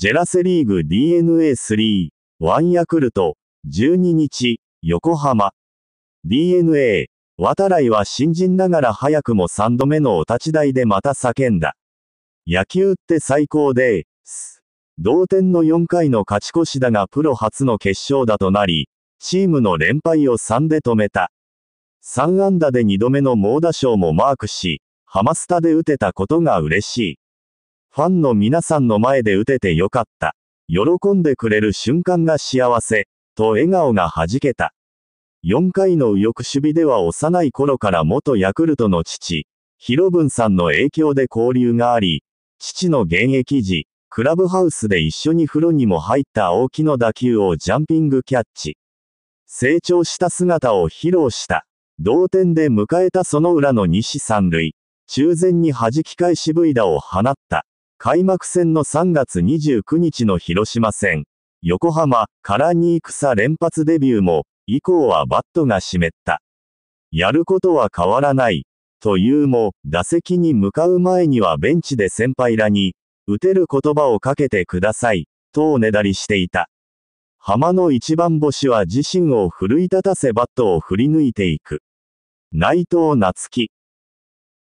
ジェラセリーグ DNA3、ワンヤクルト、12日、横浜。DNA、渡来は新人ながら早くも3度目のお立ち台でまた叫んだ。野球って最高で、す。同点の4回の勝ち越しだがプロ初の決勝だとなり、チームの連敗を3で止めた。3安打で2度目の猛打賞もマークし、ハマスタで打てたことが嬉しい。ファンの皆さんの前で打ててよかった。喜んでくれる瞬間が幸せ、と笑顔が弾けた。4回の右翼守備では幼い頃から元ヤクルトの父、ヒロブンさんの影響で交流があり、父の現役時、クラブハウスで一緒に風呂にも入った青木の打球をジャンピングキャッチ。成長した姿を披露した。同点で迎えたその裏の西三塁。中前に弾き返し V 打を放った。開幕戦の3月29日の広島戦。横浜から2草連発デビューも、以降はバットが湿った。やることは変わらない。というも、打席に向かう前にはベンチで先輩らに、打てる言葉をかけてください、とおねだりしていた。浜の一番星は自身を奮い立たせバットを振り抜いていく。内藤夏樹。